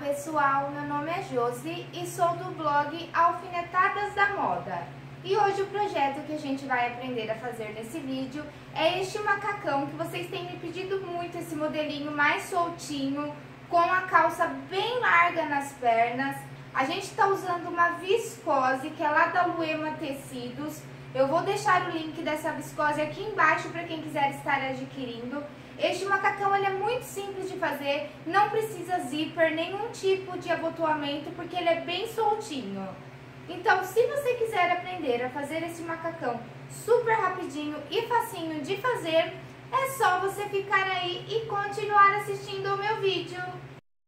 pessoal, meu nome é Josi e sou do blog Alfinetadas da Moda. E hoje o projeto que a gente vai aprender a fazer nesse vídeo é este macacão que vocês têm me pedido muito, esse modelinho mais soltinho, com a calça bem larga nas pernas. A gente está usando uma viscose que é lá da Luema Tecidos. Eu vou deixar o link dessa viscose aqui embaixo para quem quiser estar adquirindo. Este macacão ele é muito simples de fazer, não precisa zíper, nenhum tipo de abotoamento, porque ele é bem soltinho. Então, se você quiser aprender a fazer esse macacão super rapidinho e facinho de fazer, é só você ficar aí e continuar assistindo o meu vídeo.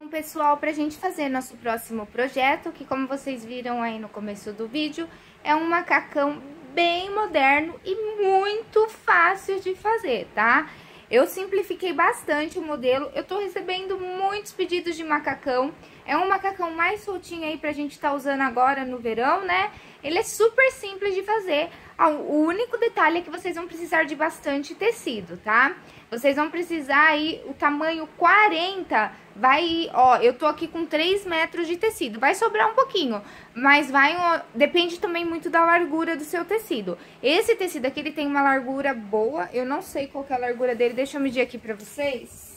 Bom, pessoal, para a gente fazer nosso próximo projeto, que como vocês viram aí no começo do vídeo, é um macacão bem moderno e muito fácil de fazer, tá? Eu simplifiquei bastante o modelo, eu tô recebendo muitos pedidos de macacão. É um macacão mais soltinho aí pra gente tá usando agora no verão, né? Ele é super simples de fazer. Ah, o único detalhe é que vocês vão precisar de bastante tecido, tá? Vocês vão precisar aí, o tamanho 40 vai, ó, eu tô aqui com 3 metros de tecido, vai sobrar um pouquinho, mas vai, ó, depende também muito da largura do seu tecido. Esse tecido aqui, ele tem uma largura boa, eu não sei qual é a largura dele, deixa eu medir aqui pra vocês.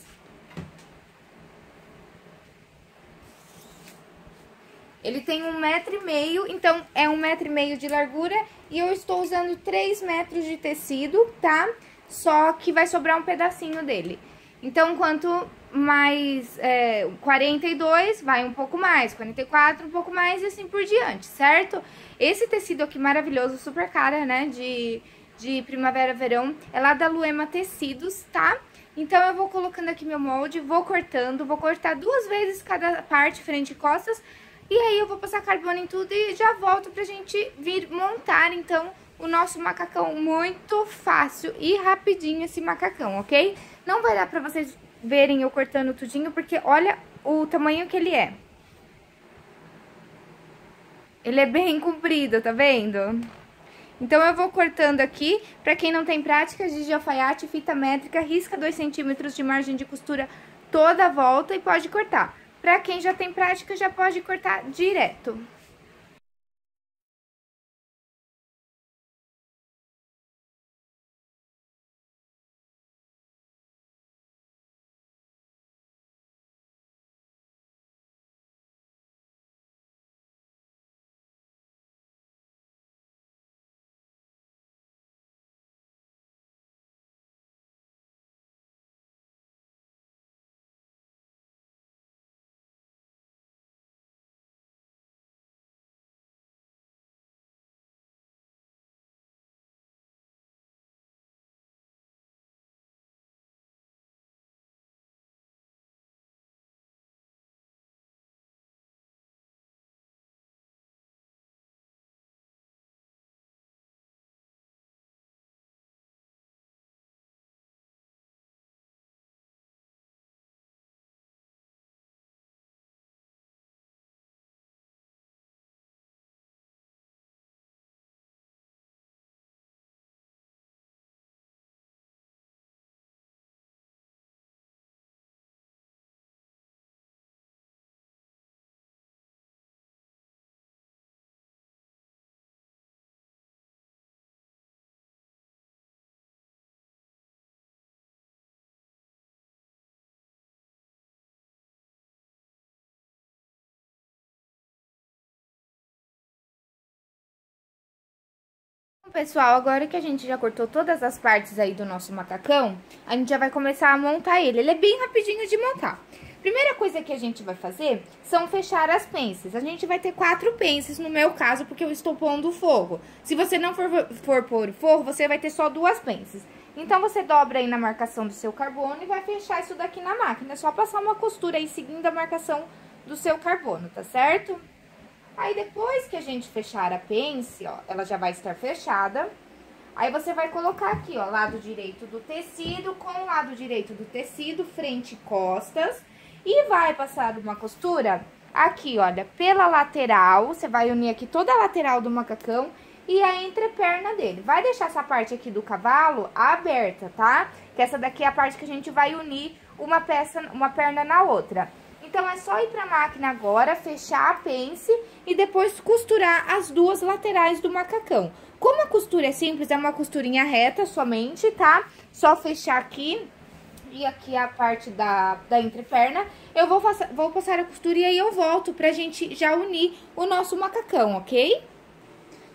Ele tem um metro e meio, então é um metro e meio de largura e eu estou usando 3 metros de tecido, tá? Só que vai sobrar um pedacinho dele. Então, quanto mais é, 42, vai um pouco mais, 44, um pouco mais e assim por diante, certo? Esse tecido aqui maravilhoso, super cara, né, de, de primavera-verão, é lá da Luema Tecidos, tá? Então, eu vou colocando aqui meu molde, vou cortando, vou cortar duas vezes cada parte, frente e costas, e aí eu vou passar carbono em tudo e já volto pra gente vir montar, então, o nosso macacão muito fácil e rapidinho esse macacão, ok? Não vai dar pra vocês verem eu cortando tudinho, porque olha o tamanho que ele é. Ele é bem comprido, tá vendo? Então, eu vou cortando aqui. Pra quem não tem prática de alfaiate, fita métrica, risca 2 centímetros de margem de costura toda a volta e pode cortar. Pra quem já tem prática, já pode cortar direto. Pessoal, agora que a gente já cortou todas as partes aí do nosso macacão, a gente já vai começar a montar ele. Ele é bem rapidinho de montar. Primeira coisa que a gente vai fazer são fechar as pences. A gente vai ter quatro pences no meu caso, porque eu estou pondo fogo. Se você não for, for pôr forro, você vai ter só duas pences. Então, você dobra aí na marcação do seu carbono e vai fechar isso daqui na máquina. É só passar uma costura aí seguindo a marcação do seu carbono, tá certo? Aí, depois que a gente fechar a pence, ó, ela já vai estar fechada. Aí, você vai colocar aqui, ó, lado direito do tecido com o lado direito do tecido, frente e costas. E vai passar uma costura aqui, olha, pela lateral. Você vai unir aqui toda a lateral do macacão e a entreperna dele. Vai deixar essa parte aqui do cavalo aberta, tá? Que essa daqui é a parte que a gente vai unir uma peça, uma perna na outra. Então, é só ir pra máquina agora, fechar a pence e depois costurar as duas laterais do macacão. Como a costura é simples, é uma costurinha reta somente, tá? Só fechar aqui e aqui a parte da, da entreperna. Eu vou, vou passar a costura e aí eu volto pra gente já unir o nosso macacão, ok?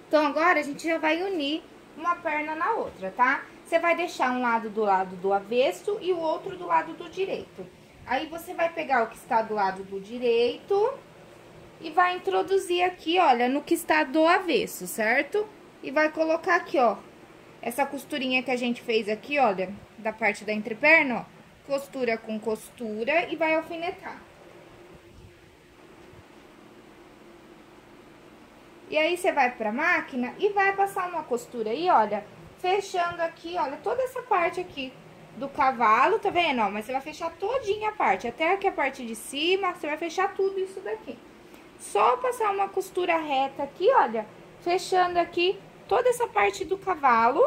Então, agora a gente já vai unir uma perna na outra, tá? Você vai deixar um lado do lado do avesso e o outro do lado do direito. Aí, você vai pegar o que está do lado do direito e vai introduzir aqui, olha, no que está do avesso, certo? E vai colocar aqui, ó, essa costurinha que a gente fez aqui, olha, da parte da entreperna, ó. Costura com costura e vai alfinetar. E aí, você vai pra máquina e vai passar uma costura aí, olha, fechando aqui, olha, toda essa parte aqui do cavalo, tá vendo? Ó, mas você vai fechar todinha a parte, até aqui a parte de cima, você vai fechar tudo isso daqui. Só passar uma costura reta aqui, olha, fechando aqui toda essa parte do cavalo.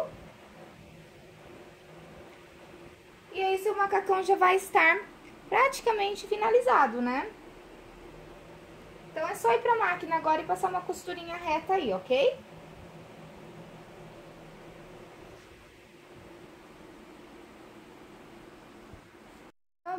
E aí, seu macacão já vai estar praticamente finalizado, né? Então, é só ir pra máquina agora e passar uma costurinha reta aí, ok?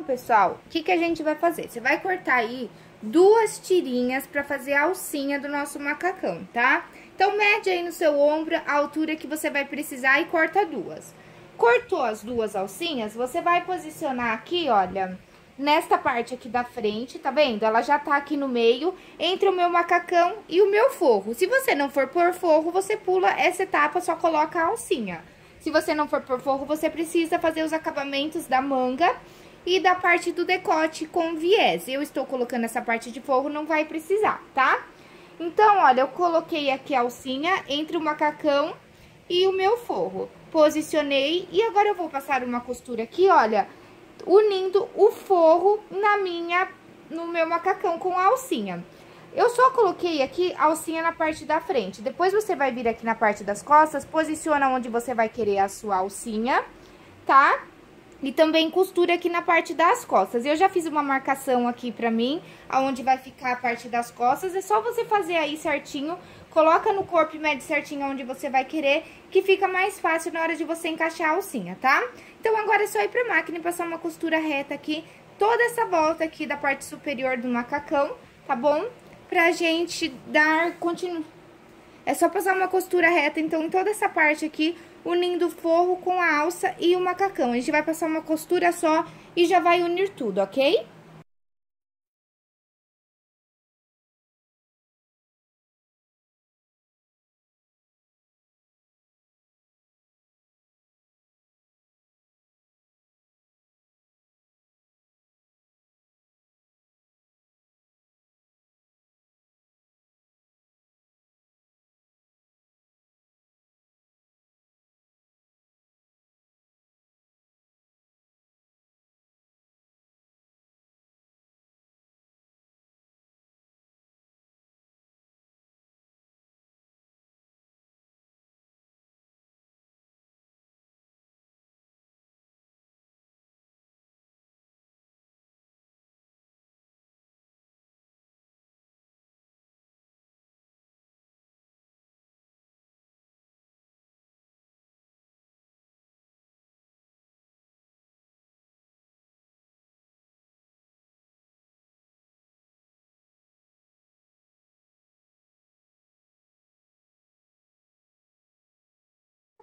Então, pessoal, o que, que a gente vai fazer? Você vai cortar aí duas tirinhas pra fazer a alcinha do nosso macacão, tá? Então, mede aí no seu ombro a altura que você vai precisar e corta duas. Cortou as duas alcinhas, você vai posicionar aqui, olha, nesta parte aqui da frente, tá vendo? Ela já tá aqui no meio, entre o meu macacão e o meu forro. Se você não for por forro, você pula essa etapa, só coloca a alcinha. Se você não for por forro, você precisa fazer os acabamentos da manga e da parte do decote com viés. Eu estou colocando essa parte de forro, não vai precisar, tá? Então, olha, eu coloquei aqui a alcinha entre o macacão e o meu forro. Posicionei e agora eu vou passar uma costura aqui, olha, unindo o forro na minha, no meu macacão com a alcinha. Eu só coloquei aqui a alcinha na parte da frente. Depois você vai vir aqui na parte das costas, posiciona onde você vai querer a sua alcinha, tá? E também costura aqui na parte das costas. Eu já fiz uma marcação aqui pra mim, aonde vai ficar a parte das costas. É só você fazer aí certinho, coloca no corpo e mede certinho onde você vai querer, que fica mais fácil na hora de você encaixar a alcinha, tá? Então, agora é só ir pra máquina e passar uma costura reta aqui, toda essa volta aqui da parte superior do macacão, tá bom? Pra gente dar continu... É só passar uma costura reta, então, em toda essa parte aqui, unindo o forro com a alça e o macacão. A gente vai passar uma costura só e já vai unir tudo, ok?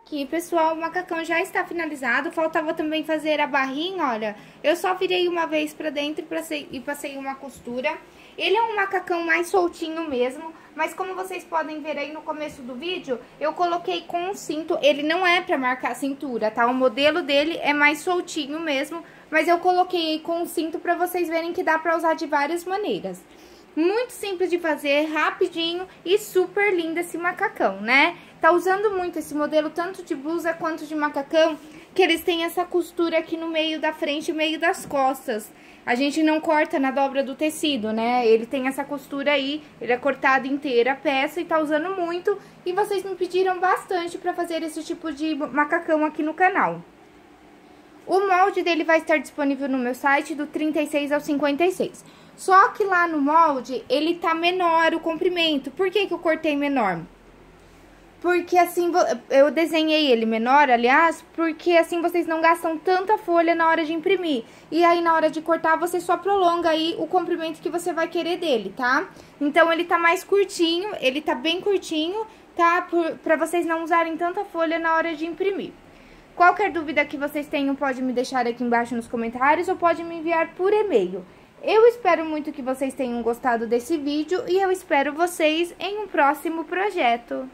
Aqui, pessoal, o macacão já está finalizado. Faltava também fazer a barrinha, olha. Eu só virei uma vez pra dentro e passei, uma costura. Ele é um macacão mais soltinho mesmo, mas como vocês podem ver aí no começo do vídeo, eu coloquei com um cinto. Ele não é pra marcar a cintura, tá? O modelo dele é mais soltinho mesmo, mas eu coloquei com um cinto pra vocês verem que dá pra usar de várias maneiras. Muito simples de fazer, rapidinho e super lindo esse macacão, né? Tá usando muito esse modelo, tanto de blusa quanto de macacão, que eles têm essa costura aqui no meio da frente e meio das costas. A gente não corta na dobra do tecido, né? Ele tem essa costura aí, ele é cortado inteira a peça e tá usando muito. E vocês me pediram bastante pra fazer esse tipo de macacão aqui no canal. O molde dele vai estar disponível no meu site do 36 ao 56. Só que lá no molde, ele tá menor o comprimento. Por que que eu cortei menor? Porque assim, eu desenhei ele menor, aliás, porque assim vocês não gastam tanta folha na hora de imprimir. E aí na hora de cortar, você só prolonga aí o comprimento que você vai querer dele, tá? Então ele tá mais curtinho, ele tá bem curtinho, tá? Pra vocês não usarem tanta folha na hora de imprimir. Qualquer dúvida que vocês tenham, pode me deixar aqui embaixo nos comentários ou pode me enviar por e-mail. Eu espero muito que vocês tenham gostado desse vídeo e eu espero vocês em um próximo projeto.